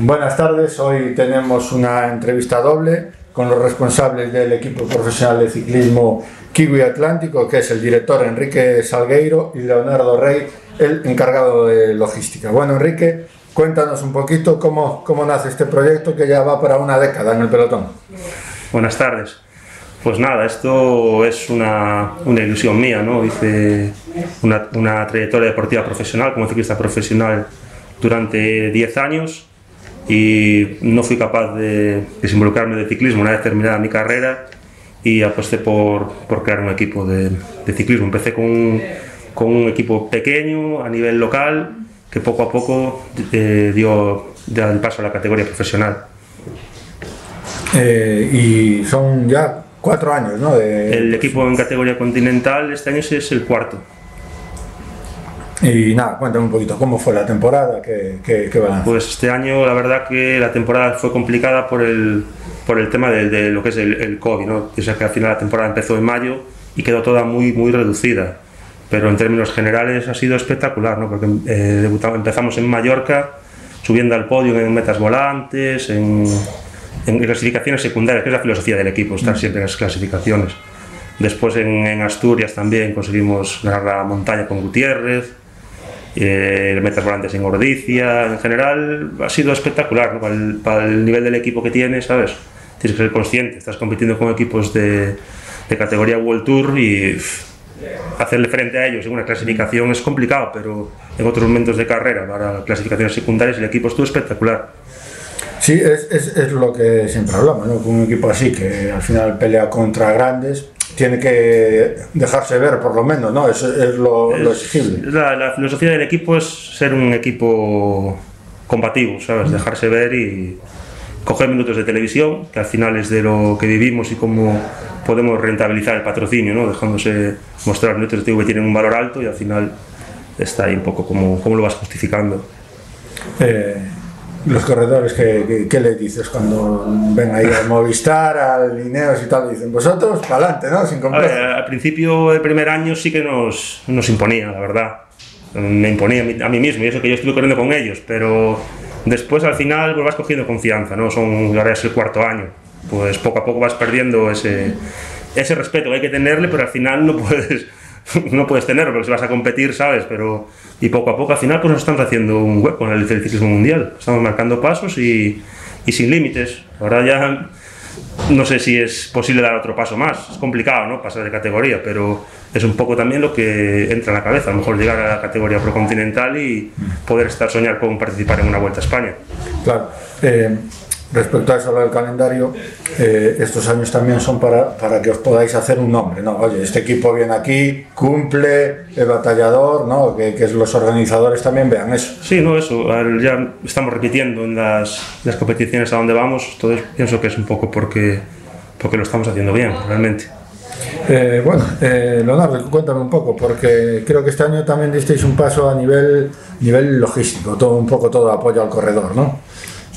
buenas tardes. Hoy tenemos una entrevista doble con los responsables del equipo profesional de ciclismo Kiwi Atlántico, que es el director Enrique Salgueiro y Leonardo Rey, el encargado de logística. Bueno, Enrique, cuéntanos un poquito cómo, cómo nace este proyecto que ya va para una década en el pelotón. Buenas tardes. Pues nada, esto es una, una ilusión mía, ¿no? Hice una, una, trayectoria deportiva profesional como ciclista profesional durante 10 años y no fui capaz de desinvolucrarme de ciclismo una vez terminada mi carrera y aposté por, por crear un equipo de, de ciclismo. Empecé con un, con un, equipo pequeño a nivel local que poco a poco eh, dio, el paso a la categoría profesional. Eh, y son ya cuatro años, ¿no? De, el equipo en categoría continental este año es el cuarto. Y nada, cuéntame un poquito, ¿cómo fue la temporada? ¿Qué, qué, qué balance? Pues este año la verdad que la temporada fue complicada por el, por el tema de, de lo que es el, el COVID, ¿no? O sea que al final la temporada empezó en mayo y quedó toda muy, muy reducida. Pero en términos generales ha sido espectacular, ¿no? Porque eh, debutamos, empezamos en Mallorca, subiendo al podio en metas volantes, en, en clasificaciones secundarias, que es la filosofía del equipo, estar siempre en las clasificaciones. Después en, en Asturias también conseguimos ganar la montaña con Gutiérrez, eh, metas volantes en Ordicia, en general ha sido espectacular ¿no? para, el, para, el, nivel del equipo que tienes, ¿sabes? Tienes que ser consciente, estás compitiendo con equipos de, de categoría World Tour y pff, hacerle frente a ellos en una clasificación es complicado, pero en otros momentos de carrera, para clasificaciones secundarias, el equipo estuvo espectacular. Sí, es, es, es lo que siempre hablamos, ¿no? Con un equipo así que al final pelea contra grandes, tiene que dejarse ver por lo menos, ¿no? Es, es lo, lo, exigible. La, la, filosofía del equipo es ser un equipo combativo, ¿sabes? Dejarse ver y coger minutos de televisión, que al final es de lo que vivimos y cómo podemos rentabilizar el patrocinio, ¿no? Dejándose mostrar minutos de TV tienen un valor alto y al final está ahí un poco como, cómo lo vas justificando. Eh, los corredores, ¿qué, qué, le dices cuando ven ahí al Movistar, al Lineos y tal? Dicen, vosotros, para adelante, ¿no? Sin. Ver, al principio del primer año sí que nos, nos imponía, la verdad. Me imponía a mí, a mí, mismo y eso que yo estuve corriendo con ellos, pero después al final pues vas cogiendo confianza, ¿no? Son, ahora es el cuarto año, pues poco a poco vas perdiendo ese, ese respeto que hay que tenerle, pero al final no puedes no puedes tenerlo porque si vas a competir, ¿sabes? Pero, y poco a poco al final pues nos estamos haciendo un hueco en el ciclismo mundial. Estamos marcando pasos y, y sin límites. Ahora ya no sé si es posible dar otro paso más. Es complicado, ¿no? Pasar de categoría, pero es un poco también lo que entra en la cabeza. A lo mejor llegar a la categoría procontinental y poder estar soñar con participar en una Vuelta a España. Claro. Eh, respecto a eso del calendario, eh, estos años también son para, para que os podáis hacer un nombre, ¿no? Oye, este equipo viene aquí, cumple, el batallador, ¿no? Que, que los organizadores también vean eso. Sí, no, eso, ya estamos repitiendo en las, las competiciones a donde vamos, entonces pienso que es un poco porque, porque lo estamos haciendo bien, realmente. Eh, bueno, eh, Leonardo, cuéntame un poco, porque creo que este año también disteis un paso a nivel, nivel logístico, todo un poco todo apoyo al corredor, ¿no?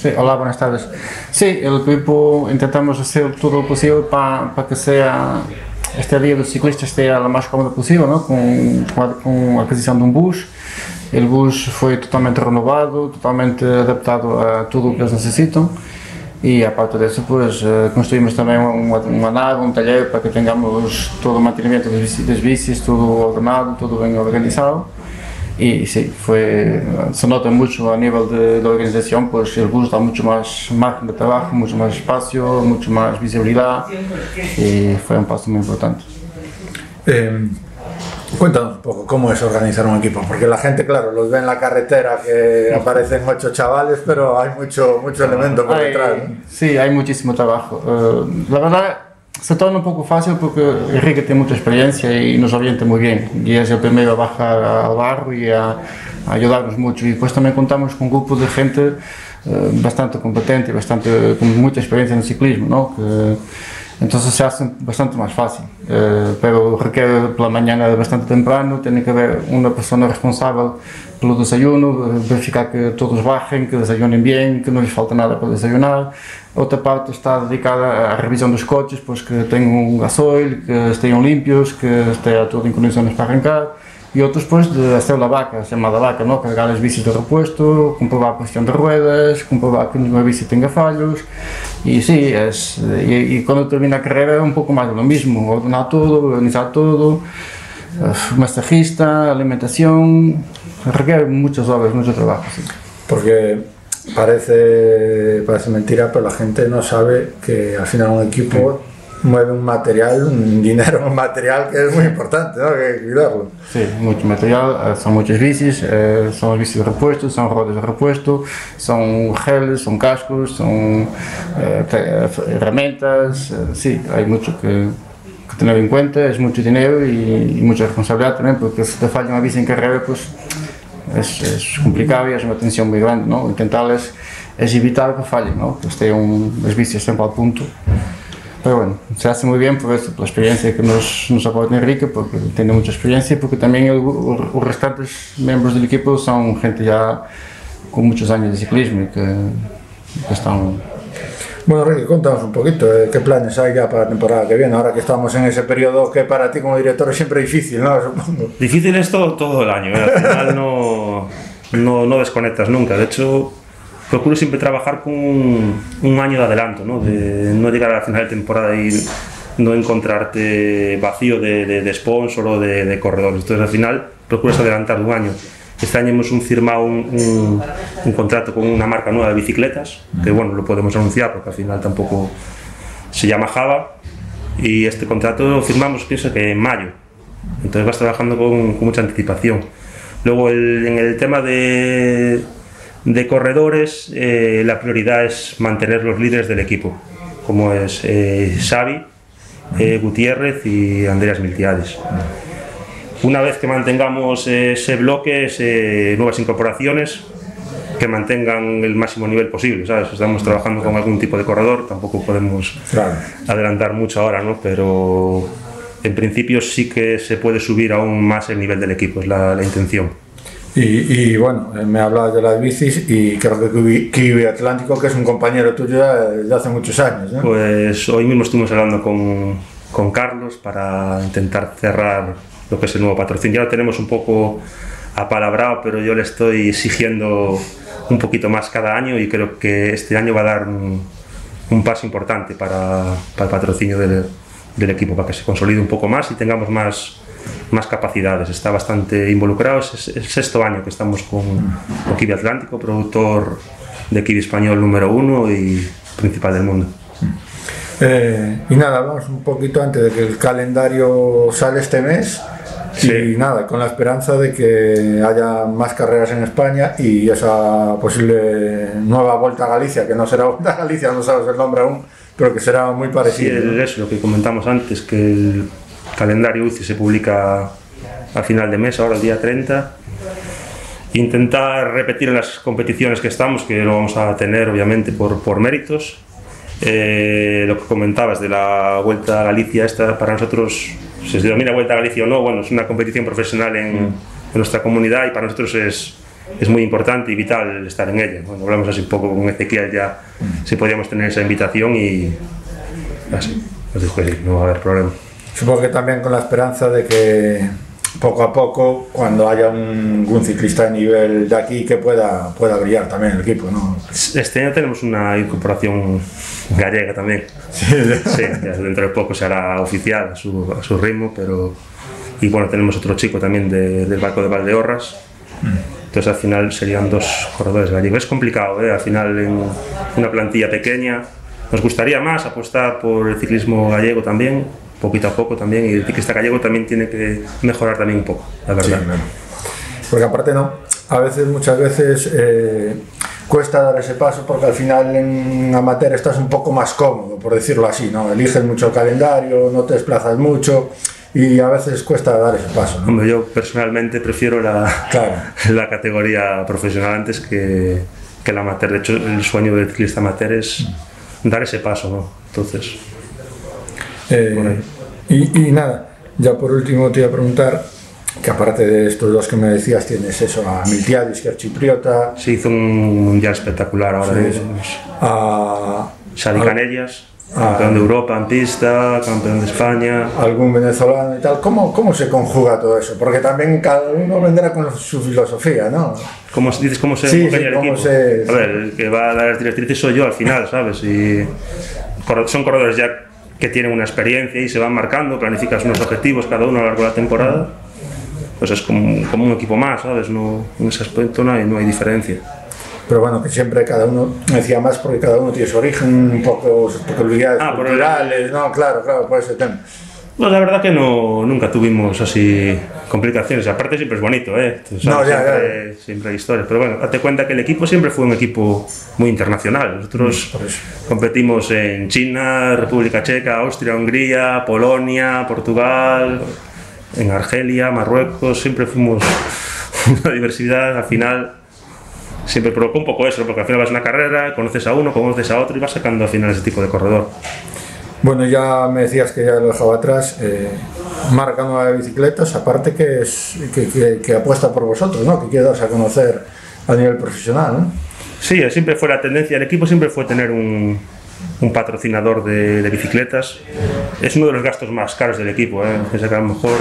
Sí, hola, buenas tardes. Sí, el equipo intentamos hacer todo lo posible para, para que sea este día del ciclista esté lo más cómodo posible, ¿no? con, con a aquisição de um bus. El bus foi totalmente renovado, totalmente adaptado a tudo o que eles necessitam. E a parte disso, pues, construímos também uma, uma nave, um taller para que tenhamos todo o mantenimento das bicis, das bicis tudo ordenado, tudo bem organizado. Y sí, fue, se nota mucho a nivel de, de organización, pues el bus da mucho más margen de trabajo, mucho más espacio, mucho más visibilidad y fue un paso muy importante. Eh, cuéntanos un poco cómo es organizar un equipo, porque la gente, claro, los ve en la carretera que aparecen ocho chavales, pero hay mucho, mucho elemento por detrás. ¿no? Sí, hay muchísimo trabajo. Uh, la verdad, se torna un poco fácil porque Enrique tiene mucha experiencia y nos orienta muy bien. Y es el primero a bajar al barro y a, a ayudarnos mucho. Y después también contamos con un grupo de gente eh, bastante competente, bastante, con mucha experiencia en el ciclismo, ¿no? Que, entonces se hace bastante más fácil. Eh, pero requiere por la mañana bastante temprano, tiene que haber una persona responsable pelo desayuno, verificar que todos bajen, que desayunen bien, que no les falta nada para desayunar outra parte está dedicada à revisão dos coches, pois que tenham gasoil, que estejam limpios, que esteja tudo em condições para arrancar e outros pois de hacer la vaca, chamada vaca, não? carregar as bicis de repuesto, a posição de ruedas, comprovar que nenhuma bici tenha falhos e sim, es, e, e quando termina a carreira é um pouco mais do mesmo, ordenar tudo, organizar tudo, masajista, alimentación, requiere muchas horas, mucho trabajo. Sí. Porque parece, parece mentira, pero la gente no sabe que al final un equipo mueve un material, un dinero, un material que es muy importante, ¿no? que hay que cuidarlo. Sí, mucho material, son muchas bicis, eh, son bicis de repuesto, son rodas de repuesto, son geles, son cascos, son eh, herramientas, eh, sí, hay mucho que, que, tener en cuenta, es mucho dinero y, y, mucha responsabilidad también, porque si te falla una bici en carrera, pues es, es complicado y es una tensión muy grande, ¿no? Intentar es, es evitar que fallen, ¿no? que estén las bicis siempre al punto. Pero bueno, se hace muy bien por eso, por la experiencia que nos, nos aporta Enrique, porque tiene mucha experiencia y porque también los restantes miembros del equipo son gente ya con muchos años de ciclismo y que, que están... Bueno, Enrique, cuéntanos un poquito, eh, ¿qué planes hay ya para la temporada que viene? Ahora que estamos en ese periodo que para ti como director es siempre difícil, ¿no? Supongo. Difícil es todo, todo el año, ¿eh? al final no, no, no desconectas nunca, de hecho procuro siempre trabajar con un, un año de adelanto, ¿no? De no llegar a la final de temporada y no encontrarte vacío de, de, de sponsor o de, de, corredores. Entonces, al final, procuras adelantar un año. Este año hemos firmado un, un, un, contrato con una marca nueva de bicicletas, que bueno, lo podemos anunciar porque al final tampoco se llama Java. Y este contrato lo firmamos, pienso que en mayo. Entonces vas trabajando con, con mucha anticipación. Luego, el, en el tema de, de corredores, eh, la prioridad es mantener los líderes del equipo, como es eh, Xavi, eh, Gutiérrez y Andreas Miltiades. Una vez que mantengamos ese bloque, nuevas incorporaciones, que mantengan el máximo nivel posible, ¿sabes? Estamos trabajando con algún tipo de corredor, tampoco podemos Claro. adelantar mucho ahora, ¿no? Pero en principio sí que se puede subir aún más el nivel del equipo, es la, la intención. Y, bueno, eh, me hablabas de las bicis y creo que Kiwi, Atlántico, que es un compañero tuyo de hace muchos años. ¿no? Pues hoy mismo estuvimos hablando con, con Carlos para intentar cerrar lo que es el nuevo patrocinio. Ya lo tenemos un poco apalabrado, pero yo le estoy exigiendo un poquito más cada año y creo que este año va a dar un, un paso importante para, para el patrocinio del, del equipo, para que se consolide un poco más y tengamos más más capacidades. Está bastante involucrado. Es el sexto año que estamos con, con Kiwi Atlántico, productor de Kiwi español número uno y principal del mundo. Eh, y nada, vamos un poquito antes de que el calendario sale este mes. Sí. Y nada, con la esperanza de que haya más carreras en España y esa posible nueva Vuelta a Galicia, que no será Vuelta a Galicia, no sabes el nombre aún, pero que será muy Sí, parecido. el- es lo que comentamos antes, que el calendario UCI se publica a final de mes, ahora el día 30. Intentar repetir en las competiciones que estamos, que lo vamos a tener obviamente por, por méritos. Eh, lo que comentabas de la Vuelta a Galicia, esta para nosotros, se denomina Vuelta a Galicia o no, bueno, es una competición profesional en, en nuestra comunidad y para nosotros es, es muy importante y vital estar en ella. Bueno, hablamos así un poco con Ezequiel ya, si podíamos tener esa invitación y así, os dijo no va a haber problema. Supongo que también con la esperanza de que poco a poco, cuando haya un, un ciclista de nivel de aquí, que pueda, pueda brillar también el equipo. ¿no? Este año tenemos una incorporación gallega también. Sí, dentro de poco se hará oficial a su, a su ritmo, pero. Y bueno, tenemos otro chico también de- del barco de Valdeorras. Entonces al final serían dos corredores gallegos. Es complicado, ¿eh? al final en una plantilla pequeña. Nos gustaría más apostar por el ciclismo gallego también, poquito a poco también, y el ciclista gallego también tiene que mejorar también un poco, la Sí, verdad. claro. Porque aparte no, a veces, muchas veces eh, cuesta dar ese paso porque al final en amateur estás un poco más cómodo, por decirlo así, ¿no? Eliges mucho el calendario, no te desplazas mucho y a veces cuesta dar ese paso, ¿no? Hombre, yo personalmente prefiero la, Claro. la categoría profesional antes que, que la amateur. De hecho, el sueño del ciclista amateur es dar ese paso, ¿no? Entonces, Eh, y, y nada, ya por último te iba a preguntar que aparte de estos dos que me decías, tienes eso a Miltiadis, que es chipriota, se hizo un mundial espectacular ahora Sí, mismo. a Xavi Canellas, campeón de Europa en pista, campeón de España. algún venezolano y tal. ¿Cómo, ¿Cómo se conjuga todo eso? Porque también cada uno vendrá con su filosofía, ¿no? ¿Cómo dices cómo se Sí, sí, el cómo equipo? se- A ver, el que va a dar las directrices soy yo al final, ¿sabes? Y son corredores ya que tienen una experiencia y se van marcando, planificas unos objetivos cada uno a lo largo de la temporada. Pues es como, como un equipo más, ¿sabes? No, en ese aspecto no hay, no hay diferencia. Pero bueno, que siempre cada uno, me decía más porque cada uno tiene su origen, un poco sus peculiaridades Ah, no, claro, claro, por ese tema. Pues la verdad que no, nunca tuvimos así complicaciones. Aparte siempre es bonito, ¿eh? Sabes, No, ya, siempre, siempre hay historias. Pero bueno, date cuenta que el equipo siempre fue un equipo muy internacional. Nosotros Mm, competimos en China, República Checa, Austria, Hungría, Polonia, Portugal, en Argelia, Marruecos. Siempre fuimos una diversidad. Al final siempre provocó un poco eso, porque al final vas a una carrera, conoces a uno, conoces a otro y vas sacando al final ese tipo de corredor. Bueno, ya me decías que ya lo dejaba atrás. Eh, marca nueva de bicicletas, aparte que, es, que, que- que apuesta por vosotros, ¿no? Que quiere darse a conocer a nivel profesional, ¿no? Sí, siempre fue la tendencia del equipo, siempre fue tener un, un patrocinador de, de bicicletas. Es uno de los gastos más caros del equipo. ¿eh? Piensa que a lo mejor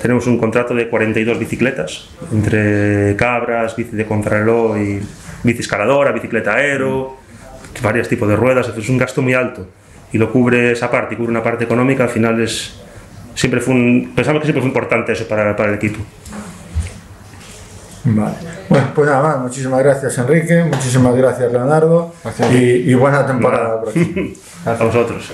tenemos un contrato de 42 bicicletas, entre cabras, bici de contrarreloj y bici escaladora, bicicleta aero, varios tipos de ruedas. Es un gasto muy alto y lo cubre esa parte y cubre una parte económica. Al final es siempre fue un, pensamos que siempre fue importante eso para, para el equipo. Vale. Bueno, pues nada más. Muchísimas gracias, Enrique. Muchísimas gracias, Leonardo. Gracias. Y, y buena temporada por aquí. A vosotros.